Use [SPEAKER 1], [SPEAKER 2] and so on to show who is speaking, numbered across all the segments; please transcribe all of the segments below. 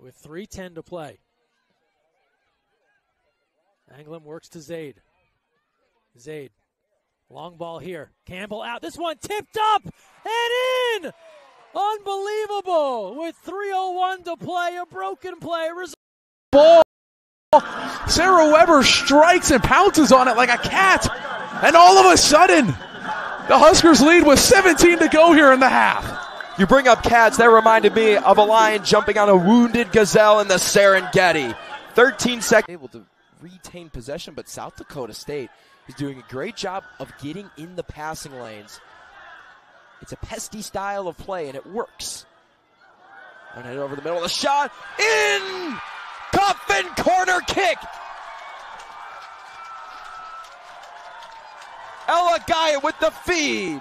[SPEAKER 1] with 3.10 to play. Anglin works to Zaid. Zaid. Long ball here. Campbell out. This one tipped up and in! Unbelievable! With 3.01 to play, a broken play.
[SPEAKER 2] Ball. Sarah Weber strikes and pounces on it like a cat. And all of a sudden, the Huskers lead with 17 to go here in the half.
[SPEAKER 3] You bring up cats, that reminded me of a lion jumping on a wounded gazelle in the Serengeti. 13 seconds. Able to retain possession, but South Dakota State is doing a great job of getting in the passing lanes. It's a pesty style of play, and it works. And head over the middle of the shot. In! Coffin corner kick! Ella Guyot with the feed.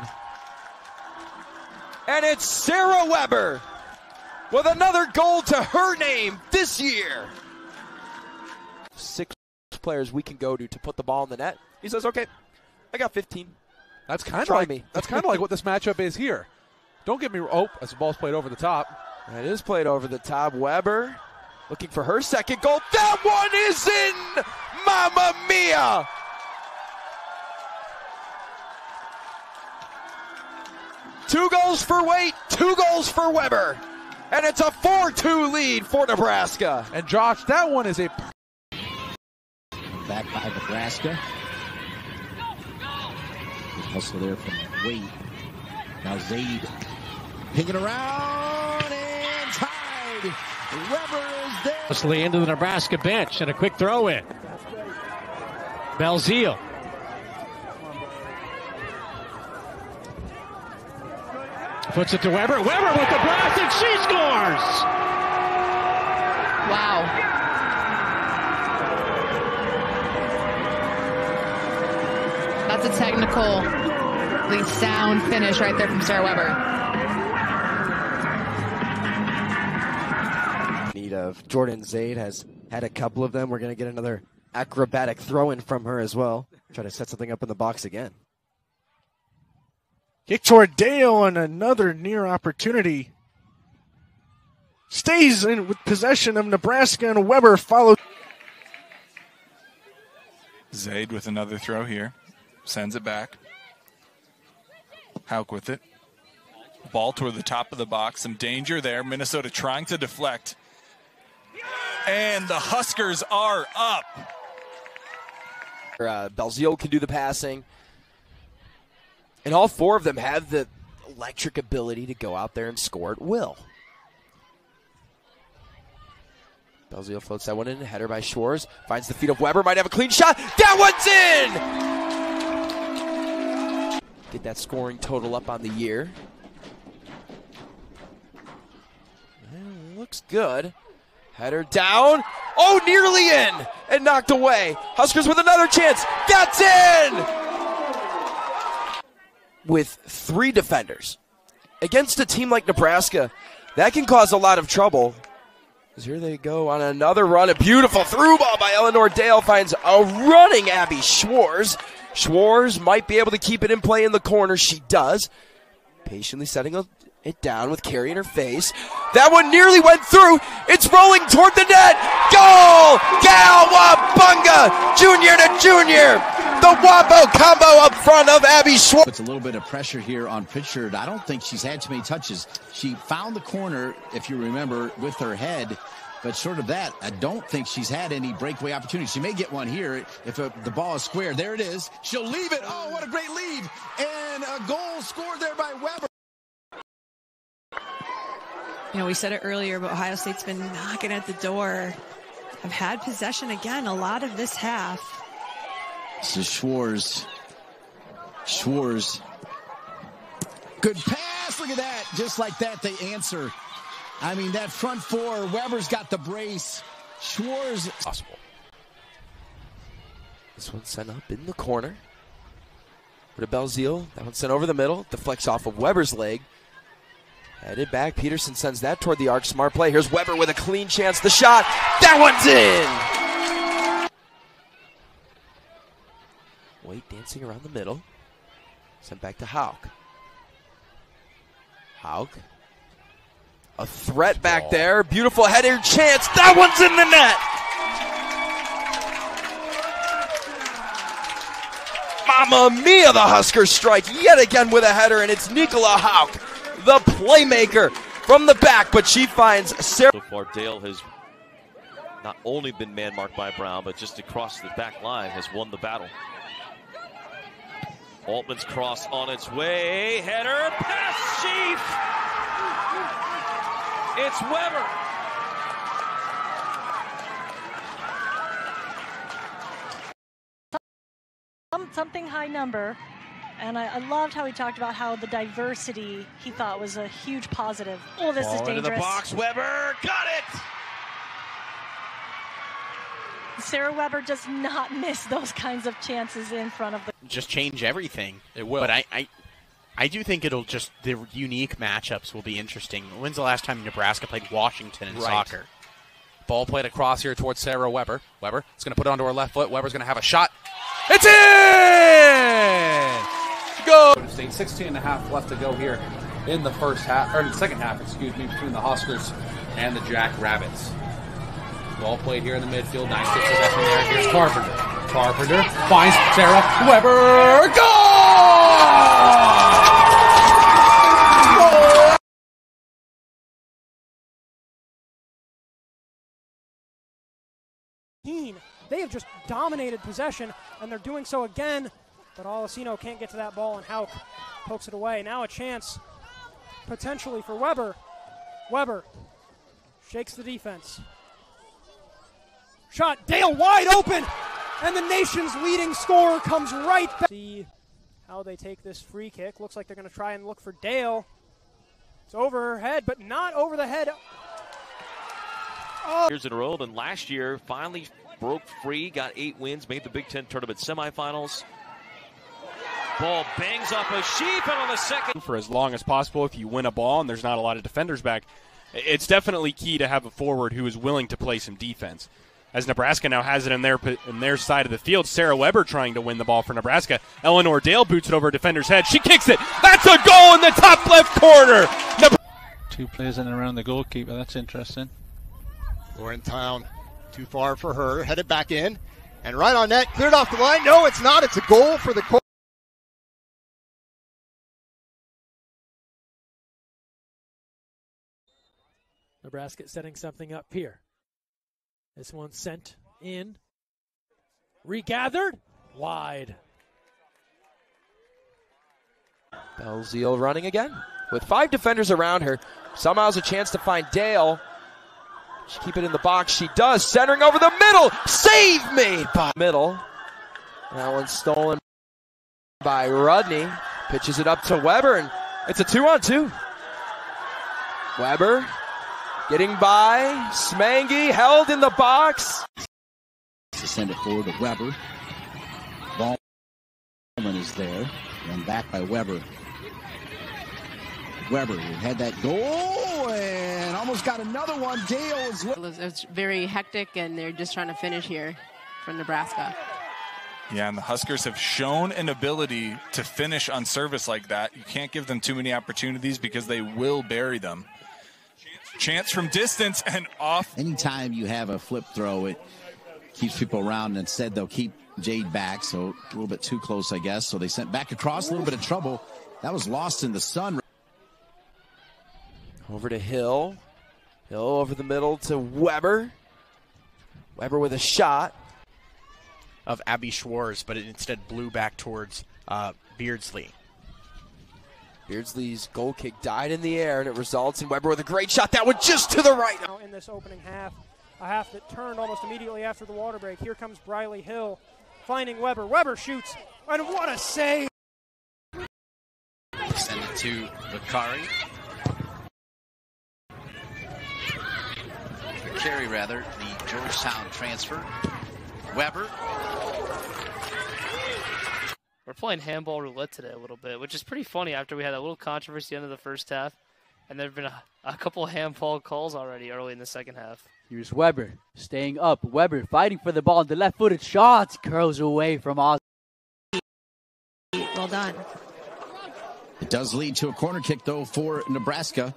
[SPEAKER 3] And it's Sarah Weber with another goal to her name this year. Six players we can go to to put the ball in the net. He says, okay, I got 15.
[SPEAKER 2] That's kind of like
[SPEAKER 3] me.
[SPEAKER 2] that's kind of like what this matchup is here. Don't get me oh, as the ball's played over the top.
[SPEAKER 3] That is played over the top. Weber looking for her second goal. That one is in! Mamma mia! Two goals for Waite, two goals for Weber. And it's a 4 2 lead for Nebraska.
[SPEAKER 2] And Josh, that one is a
[SPEAKER 4] Back by Nebraska. Good hustle there from Waite. Now Zaid pinging around and tied. Weber is there.
[SPEAKER 5] Mostly into the Nebraska bench and a quick throw in. Belzile. Puts it to Weber. Weber with the blast and she scores!
[SPEAKER 6] Wow. That's a technically sound finish right there from Sarah Weber.
[SPEAKER 3] Need of Jordan Zaid has had a couple of them. We're going to get another acrobatic throw in from her as well. Try to set something up in the box again.
[SPEAKER 7] Kick toward Dale on another near opportunity. Stays in with possession of Nebraska and Weber follows.
[SPEAKER 8] Zaid with another throw here. Sends it back. Hauk with it. Ball toward the top of the box. Some danger there. Minnesota trying to deflect. And the Huskers are up.
[SPEAKER 3] Uh, Belzile can do the passing. And all four of them have the electric ability to go out there and score at will. Belzile floats that one in. Header by Schwartz. Finds the feet of Weber. Might have a clean shot. That one's in! Get that scoring total up on the year. Looks good. Header down. Oh, nearly in! And knocked away. Huskers with another chance. That's in! With three defenders. Against a team like Nebraska, that can cause a lot of trouble. Here they go on another run. A beautiful through ball by Eleanor Dale finds a running Abby Schwartz. Schwartz might be able to keep it in play in the corner. She does. Patiently setting it down with Carrie in her face. That one nearly went through. It's rolling toward the net. Goal! Galwabunga! Junior to junior. The Wabo combo up front of Abby Schwartz.
[SPEAKER 4] It's a little bit of pressure here on Pritchard. I don't think she's had too many touches. She found the corner, if you remember, with her head. But short of that, I don't think she's had any breakaway opportunities. She may get one here if uh the ball is square. There it is. She'll leave it. Oh, what a great lead. And a goal scored there by Weber.
[SPEAKER 9] You know, we said it earlier, but Ohio State's been knocking at the door. I've had possession again a lot of this half.
[SPEAKER 4] This is Schwartz. Schwartz. Good pass. Look at that. Just like that, they answer. I mean, that front four, Weber's got the brace. Schwartz.
[SPEAKER 3] Possible. This one sent up in the corner. A Belzile. That one sent over the middle. Deflects off of Weber's leg. Headed back. Peterson sends that toward the arc. Smart play. Here's Weber with a clean chance. The shot. That one's in. Wait, dancing around the middle. Sent back to Hauk. Hauk. A threat back there. Beautiful header chance. That one's in the net. Mamma mia, the Huskers strike yet again with a header, and it's Nicola Hauk, the playmaker from the back, but she finds Sarah.
[SPEAKER 10] So far, Dale has not only been man marked by Brown, but just across the back line has won the battle. Altman's cross on its way. Header past Sheaf. It's Weber.
[SPEAKER 11] Some, something high number. And I, I, loved how he talked about how the diversity he thought was a huge positive. Oh, this
[SPEAKER 4] Ball
[SPEAKER 11] is dangerous.
[SPEAKER 4] Into the box, Weber got it.
[SPEAKER 11] Sarah Weber does not miss those kinds of chances in front of the.
[SPEAKER 12] Just change everything.
[SPEAKER 8] It will.
[SPEAKER 12] But I, I, I do think it'll just the unique matchups will be interesting. When's the last time Nebraska played Washington in
[SPEAKER 2] Right.
[SPEAKER 12] soccer?
[SPEAKER 2] Ball played across here towards Sarah Weber. Weber is going to put it onto her left foot. Weber's going to have a shot. It's in! Go! State 16 and a half left to go here in the first half, or in the second half, excuse me, between the Huskers and the Jack Rabbits. Ball played here in the midfield. Nice good possession there. Here's Carpenter. Carpenter finds Sarah Weber. Goal!
[SPEAKER 13] They have just dominated possession, and they're doing so again. But Alessino can't get to that ball, and Hauk pokes it away. Now a chance potentially for Weber. Weber shakes the defense. Shot, Dale wide open, and the nation's leading scorer comes right back. See how they take this free kick. Looks like they're going to try and look for Dale. It's over her head, but not over the head. Oh.
[SPEAKER 10] Years in a row, and last year finally broke free, got eight wins, made the Big Ten tournament semifinals. Ball bangs off a sheep, and on the second.
[SPEAKER 14] for as long as possible if you win a ball and there's not a lot of defenders back. It's definitely key to have a forward who is willing to play some defense. As Nebraska now has it in their in their side of the field, Sarah Weber trying to win the ball for Nebraska. Eleanor Dale boots it over a defender's head. She kicks it. That's a goal in the top left corner. Nebra-
[SPEAKER 15] Two players in and around the goalkeeper. That's interesting.
[SPEAKER 16] We're in town. Too far for her. Headed back in. And right on net. Cleared off the line. No, it's not. It's a goal for the Colts.
[SPEAKER 1] Nebraska setting something up here. This one sent in. Regathered. Wide.
[SPEAKER 3] Belzile running again with five defenders around her. Somehow has a chance to find Dale. She keep it in the box. She does. Centering over the middle. Save me by middle. That one's stolen by Rudney. Pitches it up to Weber, and it's a two on two. Weber getting by. Smangy held in the box.
[SPEAKER 4] To send it forward to Weber. Ballman is there. And back by Weber. Weber had that goal and almost got another one. Dale is
[SPEAKER 17] It's very hectic, and they're just trying to finish here from Nebraska.
[SPEAKER 8] Yeah, and the Huskers have shown an ability to finish on service like that. You can't give them too many opportunities because they will bury them. Chance from distance and off.
[SPEAKER 4] Anytime you have a flip throw, it keeps people around. Instead, they'll keep Jade back, so a little bit too close, I guess. So they sent back across, a little bit of trouble. That was lost in the sun.
[SPEAKER 3] Over to Hill. Hill over the middle to Weber. Weber with a shot.
[SPEAKER 12] Of Abby Schwartz, but it instead blew back towards uh, Beardsley.
[SPEAKER 3] Beardsley's goal kick died in the air, and it results in Weber with a great shot. That one just to the right.
[SPEAKER 13] Now in this opening half, a half that turned almost immediately after the water break. Here comes Briley Hill finding Weber. Weber shoots, and what a save!
[SPEAKER 4] Send it to Bakari. Carey, rather, the Georgetown transfer. Weber.
[SPEAKER 18] We're playing handball roulette today a little bit, which is pretty funny after we had a little controversy at the end of the first half. And there have been a, a couple handball calls already early in the second half.
[SPEAKER 19] Here's Weber staying up. Weber fighting for the ball. The left footed shot curls away from Oz.
[SPEAKER 17] Well done.
[SPEAKER 4] It does lead to a corner kick, though, for Nebraska.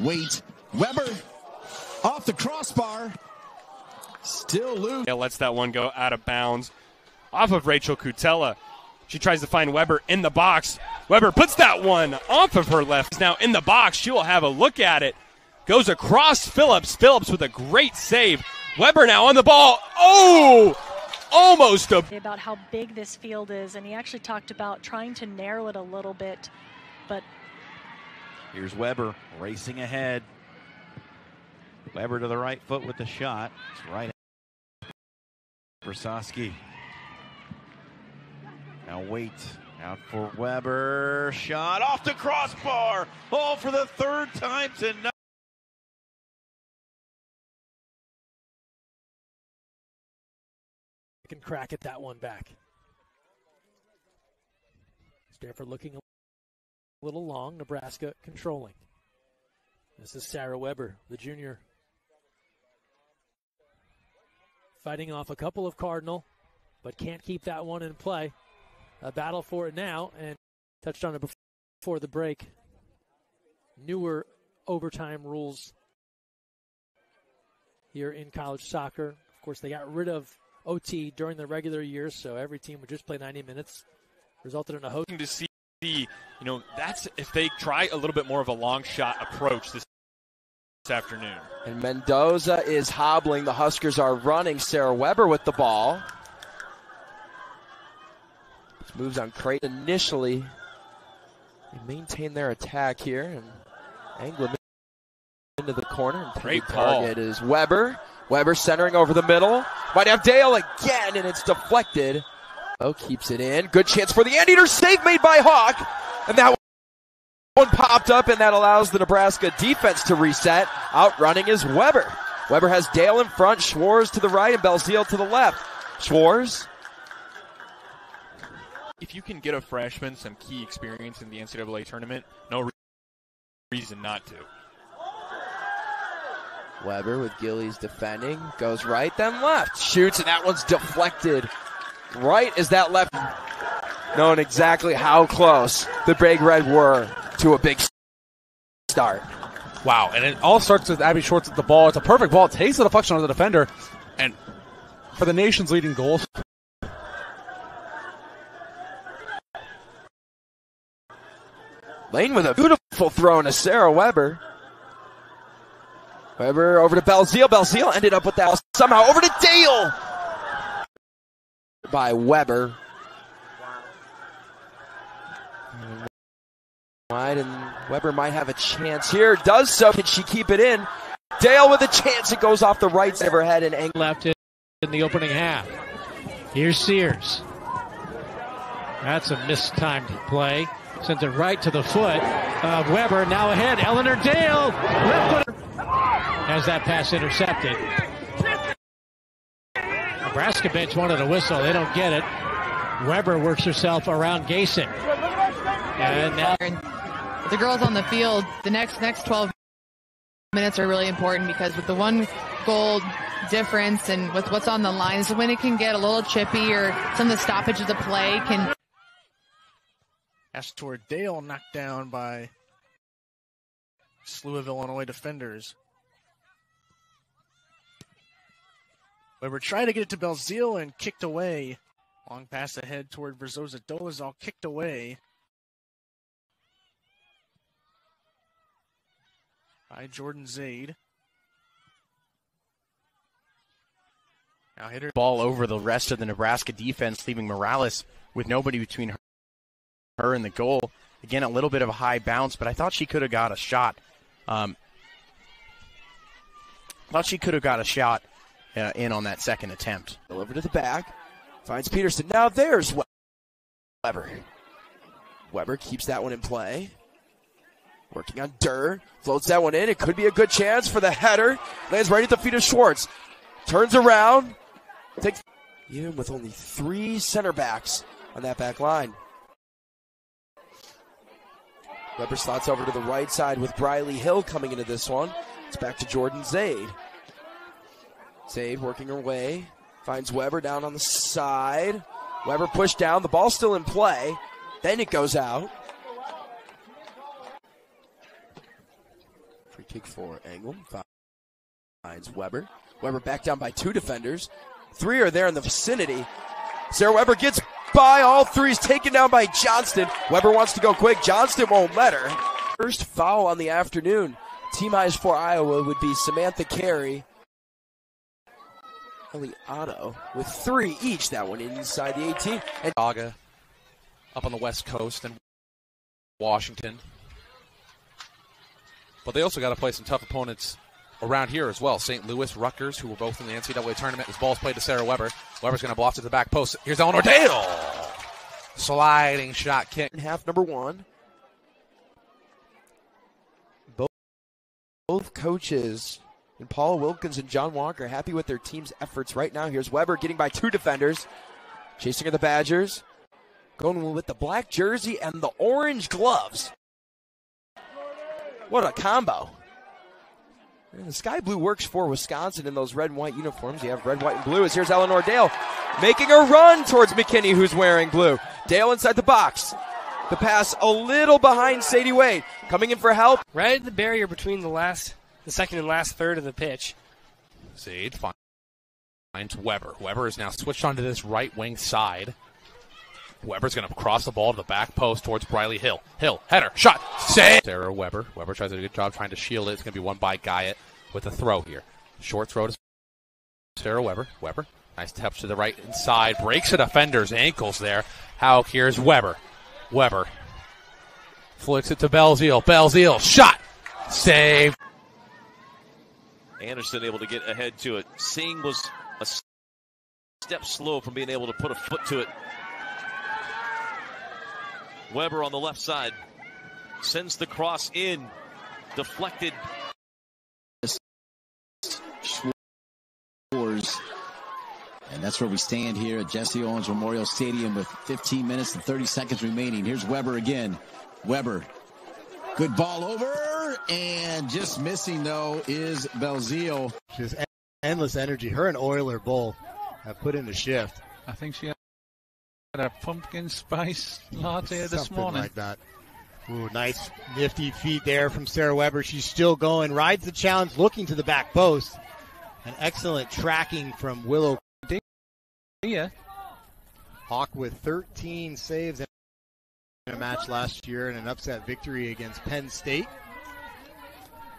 [SPEAKER 4] Wait Weber off the crossbar. Still loose.
[SPEAKER 14] Yeah, lets that one go out of bounds off of Rachel Cutella. She tries to find Weber in the box. Weber puts that one off of her left. Now in the box, she will have a look at it. Goes across Phillips. Phillips with a great save. Weber now on the ball. Oh! Almost a.
[SPEAKER 11] About how big this field is, and he actually talked about trying to narrow it a little bit, but
[SPEAKER 20] Here's Weber racing ahead. Weber to the right foot with the shot. It's right. Versaski. Now wait. Out for Weber. Shot off the crossbar. Oh, for the third time tonight.
[SPEAKER 1] can crack at that one back. Stanford looking a little long, Nebraska controlling. This is Sarah Weber, the junior, fighting off a couple of Cardinal, but can't keep that one in play. A battle for it now, and touched on it before the break. Newer overtime rules here in college soccer. Of course, they got rid of OT during the regular year, so every team would just play 90 minutes. Resulted in a host.
[SPEAKER 14] To see, you know, that's if they try a little bit more of a long shot approach this afternoon.
[SPEAKER 3] And Mendoza is hobbling. The Huskers are running. Sarah Weber with the ball. Moves on Creighton initially. They maintain their attack here and Anglin into the corner. And
[SPEAKER 14] Great
[SPEAKER 3] target
[SPEAKER 14] call.
[SPEAKER 3] is Weber. Weber centering over the middle. Might have Dale again, and it's deflected. Oh, keeps it in. Good chance for the Anteater. Save made by Hawk. And that one popped up, and that allows the Nebraska defense to reset. Outrunning is Weber. Weber has Dale in front, Schwartz to the right, and Belzile to the left. Schwartz.
[SPEAKER 14] If you can get a freshman some key experience in the NCAA tournament, no re- reason not to.
[SPEAKER 3] Weber with Gillies defending. Goes right, then left. Shoots, and that one's deflected. Right as that left. Knowing exactly how close the Big Red were to a big start.
[SPEAKER 2] Wow, and it all starts with Abby Schwartz at the ball. It's a perfect ball. It takes the deflection of the defender, and for the nation's leading goal.
[SPEAKER 3] Lane with a beautiful throw to Sarah Weber. Weber over to Belzile. Belzile ended up with that somehow over to Dale by Weber. Wide and Weber might have a chance here. Does so. Can she keep it in? Dale with a chance. It goes off the right side of her head and angle
[SPEAKER 5] left in the opening half. Here's Sears. That's a mistimed play. Sends it right to the foot of Weber. Now ahead, Eleanor Dale. Left. Has that pass intercepted. Nebraska bench wanted a whistle. They don't get it. Weber works herself around Gayson. And now
[SPEAKER 6] the girls on the field, the next next 12 minutes are really important because with the one goal difference and with what's on the line is when it can get a little chippy or some of the stoppage of the play can
[SPEAKER 7] Astor Dale knocked down by slew of Illinois defenders. Weber tried to get it to Belzile and kicked away. Long pass ahead toward Verzosa Dolezal, kicked away. By Jordan Zaid. Now hit her.
[SPEAKER 12] Ball over the rest of the Nebraska defense, leaving Morales with nobody between her, her in the goal. Again, a little bit of a high bounce, but I thought she could have got a shot. Um, thought she could have got a shot uh, in on that second attempt.
[SPEAKER 3] Over to the back. Finds Peterson. Now there's Weber. Weber keeps that one in play. Working on Durr. Floats that one in. It could be a good chance for the header. Lands right at the feet of Schwartz. Turns around. Takes even with only three center backs on that back line. Weber slots over to the right side with Briley Hill coming into this one. It's back to Jordan Zaid. Zaid working her way. Finds Weber down on the side. Weber pushed down. The ball's still in play. Then it goes out. Free kick for Anglem. Finds Weber. Weber back down by two defenders. Three are there in the vicinity. Sarah Weber gets by all three. Is taken down by Johnston. Weber wants to go quick. Johnston won't let her. First foul on the afternoon. Team highs for Iowa would be Samantha Carey. Ellie Otto with three each. That one inside the 18. And
[SPEAKER 2] Saga up on the West Coast and Washington. But they also got to play some tough opponents around here as well. St. Louis, Rutgers, who were both in the NCAA tournament. This ball's played to Sarah Weber. Weber's going to block to the back post. Here's Eleanor Dale. Sliding shot kick.
[SPEAKER 3] Half number one. Both, both coaches and Paula Wilkins and John Walker happy with their team's efforts right now. Here's Weber getting by two defenders. Chasing are the Badgers. Going with the black jersey and the orange gloves. What a combo. And the sky blue works for Wisconsin in those red and white uniforms. You have red, white, and blue. As here's Eleanor Dale making a run towards McKinney, who's wearing blue. Dale inside the box. The pass a little behind Sadie Waite. Coming in for help.
[SPEAKER 21] Right at the barrier between the last, the second and last third of the pitch.
[SPEAKER 2] Sade finds Weber. Weber is now switched onto this right wing side. Weber's going to cross the ball to the back post towards Briley Hill. Hill, header, shot, save. Sarah Weber. Weber tries to do a good job trying to shield it. It's going to be won by Guyot with a throw here. Short throw to Sarah Weber. Weber, nice touch to the right inside. Breaks a defender's ankles there. How here's Weber. Weber flicks it to Belzile. Belzile, shot, save.
[SPEAKER 10] Anderson able to get ahead to it. Singh was a step slow from being able to put a foot to it. Weber on the left side sends the cross in, deflected.
[SPEAKER 4] Scores. And that's where we stand here at Jesse Owens Memorial Stadium with 15 minutes and 30 seconds remaining. Here's Weber again. Weber. Good ball over. And just missing, though, is Belzile.
[SPEAKER 16] Just endless energy. Her and Euler both have put in the shift.
[SPEAKER 15] I think she had a pumpkin spice latte this
[SPEAKER 16] Something
[SPEAKER 15] morning.
[SPEAKER 16] like that. Ooh, nice nifty feet there from Sarah Weber. She's still going, rides the challenge, looking to the back post. An excellent tracking from Willow.
[SPEAKER 15] Yeah.
[SPEAKER 16] Hawk with 13 saves in a match last year and an upset victory against Penn State.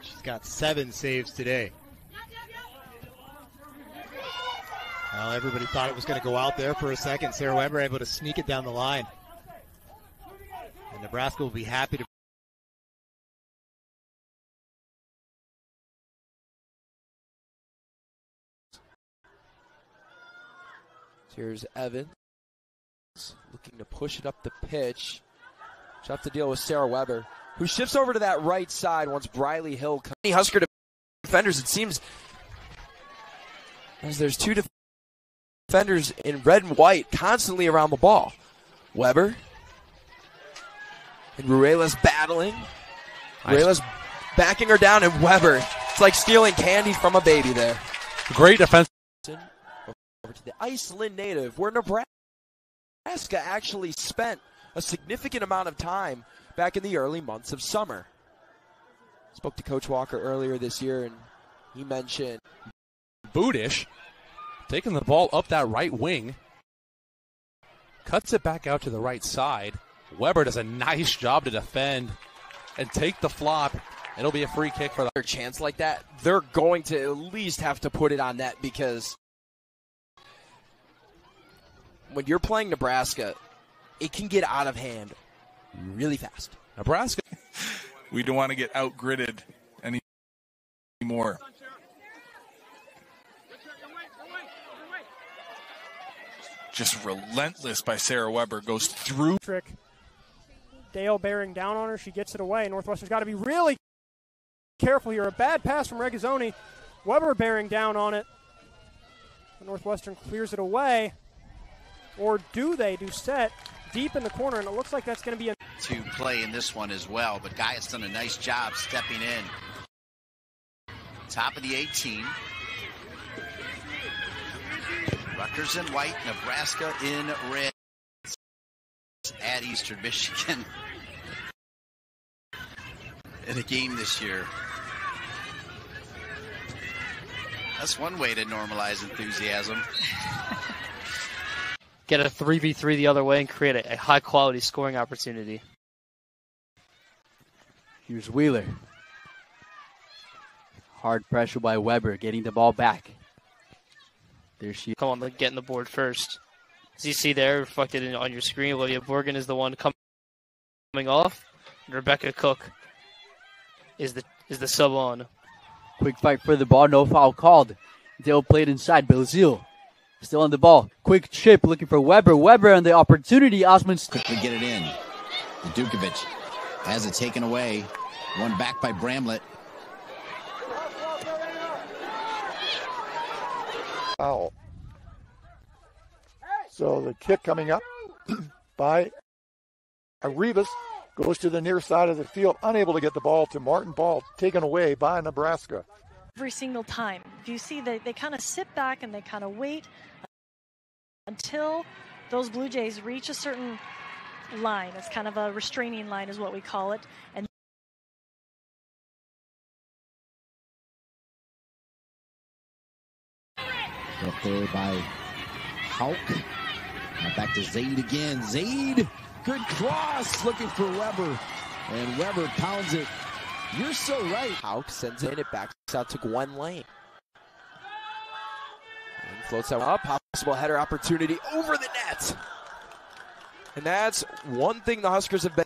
[SPEAKER 16] She's got seven saves today. Well, everybody thought it was going to go out there for a second. Sarah Weber able to sneak it down the line. And Nebraska will be happy to
[SPEAKER 3] Here's Evans looking to push it up the pitch. She'll have to deal with Sarah Weber, who shifts over to that right side once Briley Hill comes. Husker defenders, it seems, as there's two defenders in red and white constantly around the ball. Weber and Ruelas battling.
[SPEAKER 2] Nice.
[SPEAKER 3] Ruelas backing her down, and Weber. It's like stealing candy from a baby there.
[SPEAKER 2] Great defense.
[SPEAKER 3] Over to the Iceland native, where Nebraska actually spent a significant amount of time back in the early months of summer. Spoke to Coach Walker earlier this year, and he mentioned
[SPEAKER 2] Bootish taking the ball up that right wing, cuts it back out to the right side. Weber does a nice job to defend and take the flop. It'll be a free kick for the
[SPEAKER 3] chance like that. They're going to at least have to put it on net because when you're playing Nebraska, it can get out of hand really fast.
[SPEAKER 2] Nebraska.
[SPEAKER 8] We don't want to get outgridded any- anymore. Just relentless by Sarah Weber. Goes through.
[SPEAKER 13] Trick. Dale bearing down on her. She gets it away. Northwestern's got to be really careful here. A bad pass from Regazzoni. Weber bearing down on it. Northwestern clears it away. Or do they? Do set deep in the corner, and it looks like that's going to be a.
[SPEAKER 4] To play in this one as well, but Guy has done a nice job stepping in. Top of the 18. Rutgers in white, Nebraska in red. At Eastern Michigan in a game this year. That's one way to normalize enthusiasm.
[SPEAKER 18] Get a 3v3 the other way and create a, a high quality scoring opportunity.
[SPEAKER 19] Here's Wheeler. Hard pressure by Weber, getting the ball back. There she
[SPEAKER 18] Come on, getting the board first. As you see there, reflected in, on your screen, Olivia Borgen is the one com- coming off. Rebecca Cook is the is the sub on.
[SPEAKER 19] Quick fight for the ball, no foul called. Dale played inside. Belzile still on the ball. Quick chip looking for Weber. Weber on the opportunity. Osman
[SPEAKER 4] quickly get it in. Dukovic has it taken away. One back by Bramlett.
[SPEAKER 22] Foul. So the kick coming up by Arribas goes to the near side of the field, unable to get the ball to Martin Ball, taken away by Nebraska.
[SPEAKER 11] Every single time. If you see that they kind of sit back and they kind of wait until those Blue Jays reach a certain line. It's kind of a restraining line, is what we call it. And
[SPEAKER 4] up there by Hauk. Now back to Zaid again. Zaid, good cross, looking for Weber. And Weber pounds it. You're so right.
[SPEAKER 3] Hauk sends it in, it backs out to Gwen Lane. And floats that up, possible header opportunity over the net. And that's one thing the Huskers have been.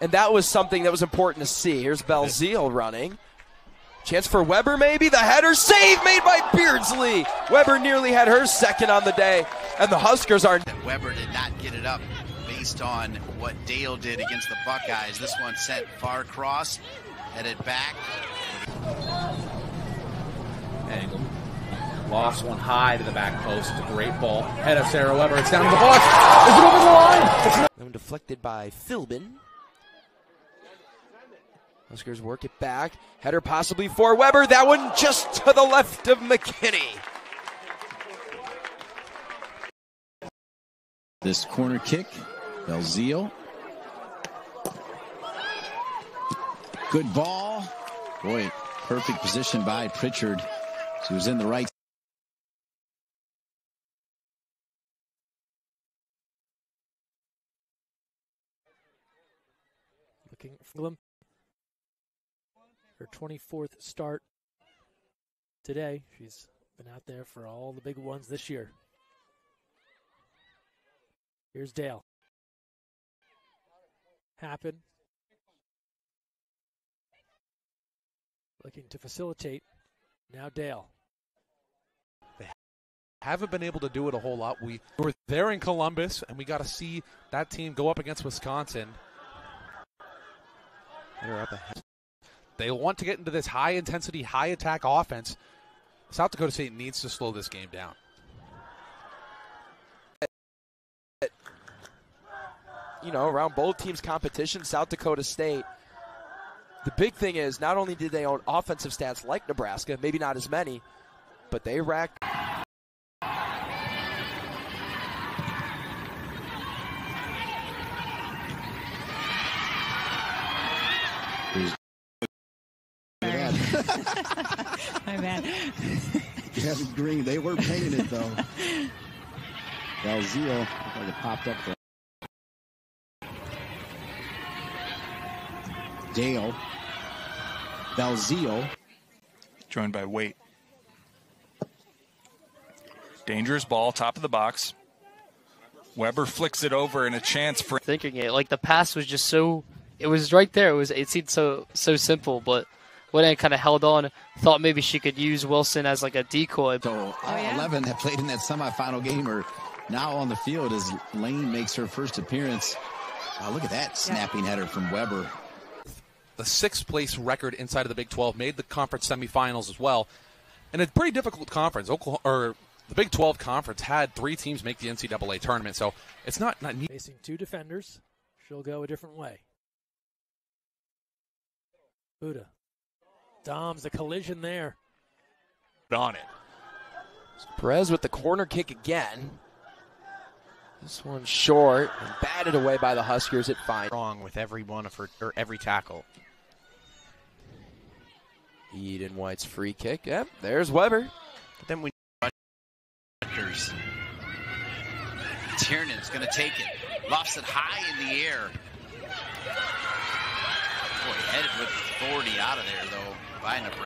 [SPEAKER 3] And that was something that was important to see. Here's Belzile running. Chance for Weber, maybe. The header save made by Beardsley. Weber nearly had her second on the day, and the Huskers are.
[SPEAKER 4] Weber did not get it up based on what Dale did against the Buckeyes. This one sent far across, headed back.
[SPEAKER 2] Angle. Lost one high to the back post. It's a great ball. Head of Sarah Weber. It's down to the box. Is it over the line? It's not.
[SPEAKER 3] Then deflected by Philbin. Huskers work it back. Header possibly for Weber. That one just to the left of McKinney.
[SPEAKER 4] This corner kick, Belzile. Good ball. Boy, perfect position by Pritchard. She was in the right.
[SPEAKER 1] Looking for them. Her 24th start today. She's been out there for all the big ones this year. Here's Dale. Happen. Looking to facilitate. Now Dale.
[SPEAKER 2] They haven't been able to do it a whole lot. We were there in Columbus, and we got to see that team go up against Wisconsin.
[SPEAKER 3] They're up ahead.
[SPEAKER 2] They want to get into this high intensity, high attack offense. South Dakota State needs to slow this game down.
[SPEAKER 3] You know, around both teams' competition, South Dakota State. The big thing is not only did they own offensive stats like Nebraska, maybe not as many, but they racked.
[SPEAKER 23] My bad.
[SPEAKER 4] Kevin Green, they were painting it though. Belzile, looked like it popped up there. Dale. Belzile.
[SPEAKER 8] Joined by Waite. Dangerous ball, top of the box. Weber flicks it over and a chance for
[SPEAKER 18] thinking it. Like the pass was just so it was right there. It was it seemed so so simple, but when I kind of held on, thought maybe she could use Wilson as like a decoy.
[SPEAKER 4] So oh, all uh, 11 that played in that semifinal game are now on the field as Lane makes her first appearance. Wow, look at that snapping header from Weber.
[SPEAKER 2] The sixth place record inside of the Big 12 made the conference semifinals as well. And a pretty difficult conference. Oklahoma, or the Big 12 conference had three teams make the NCAA tournament, so it's not not neat.
[SPEAKER 1] Facing two defenders, she'll go a different way. Buddha. Dom's a collision there.
[SPEAKER 2] On it.
[SPEAKER 3] Perez with the corner kick again. This one short and batted away by the Huskers at fine.
[SPEAKER 12] Wrong with every one of her or every tackle.
[SPEAKER 3] Eden White's free kick. Yep, there's Weber.
[SPEAKER 12] But then we
[SPEAKER 4] Rutgers. Tiernan's going to take it. Lofts it high in the air. Headed with authority out of there, though, by Nebraska.